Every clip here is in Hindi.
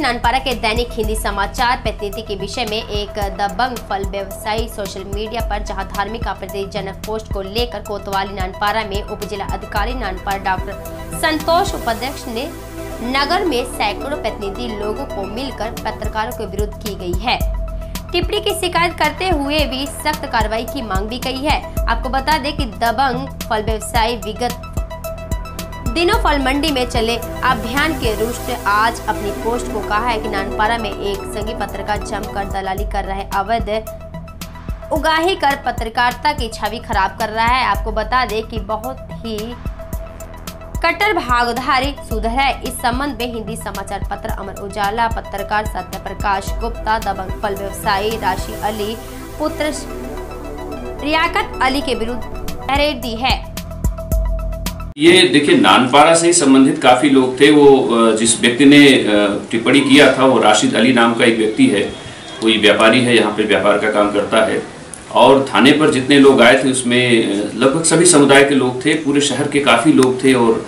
नानपारा के दैनिक हिंदी समाचार प्रतिनिधि के विषय में एक दबंग फल व्यवसायी सोशल मीडिया पर जहाँ धार्मिक आपत्तिजनक पोस्ट को लेकर कोतवाली नानपारा में उप जिला अधिकारी नानपारा डॉक्टर संतोष उपाध्यक्ष ने नगर में सैकड़ों प्रतिनिधि लोगों को मिलकर पत्रकारों के विरुद्ध की गई है। टिप्पणी की शिकायत करते हुए भी सख्त कार्रवाई की मांग भी गई है। आपको बता दें कि दबंग फल व्यवसायी विगत दिनों फल मंडी में चले अभियान के रुष्ट आज अपनी पोस्ट को कहा है कि नानपारा में एक संगी पत्रकार जमकर दलाली कर रहे अवैध उगाही कर पत्रकारिता की छवि खराब कर रहा है। आपको बता दें कि बहुत ही कट्टर भागधारी सुधर है। इस संबंध में हिंदी समाचार पत्र अमर उजाला, पत्रकार सत्य प्रकाश गुप्ता, दबंग फल व्यवसायी राशि अली, पुत्र रियाकत अली के विरुद्ध दी है। ये देखिए नानपारा से ही संबंधित काफ़ी लोग थे। वो जिस व्यक्ति ने टिप्पणी किया था, वो राशिद अली नाम का एक व्यक्ति है। कोई व्यापारी है, यहाँ पे व्यापार का काम करता है। और थाने पर जितने लोग आए थे, उसमें लगभग सभी समुदाय के लोग थे। पूरे शहर के काफ़ी लोग थे और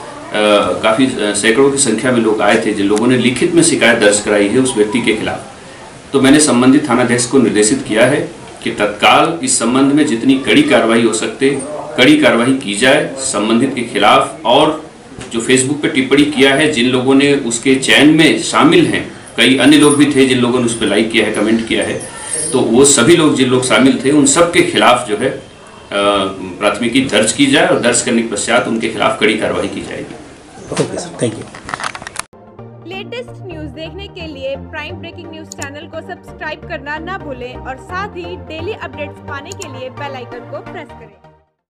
काफ़ी सैकड़ों की संख्या में लोग आए थे। जिन लोगों ने लिखित में शिकायत दर्ज कराई है उस व्यक्ति के खिलाफ। तो मैंने संबंधित थानाध्यक्ष को निर्देशित किया है कि तत्काल इस संबंध में जितनी कड़ी कार्रवाई हो सकते कड़ी कार्रवाई की जाए संबंधित के खिलाफ और जो फेसबुक पे टिप्पणी किया है जिन लोगों ने उसके चयन में शामिल हैं कई अन्य लोग भी थे जिन लोगों ने उस पर लाइक किया है कमेंट किया है तो वो सभी लोग जिन लोग शामिल थे उन सब के खिलाफ जो है प्राथमिकी दर्ज की जाए और दर्ज करने के पश्चात उनके खिलाफ कड़ी कार्रवाई की जाएगी। Okay sir thank you latest news देखने के लिए प्राइम ब्रेकिंग न्यूज़ चैनल को सब्सक्राइब करना ना भूलें और साथ ही डेली अपडेट्स पाने के लिए बेल आइकन को प्रेस करें।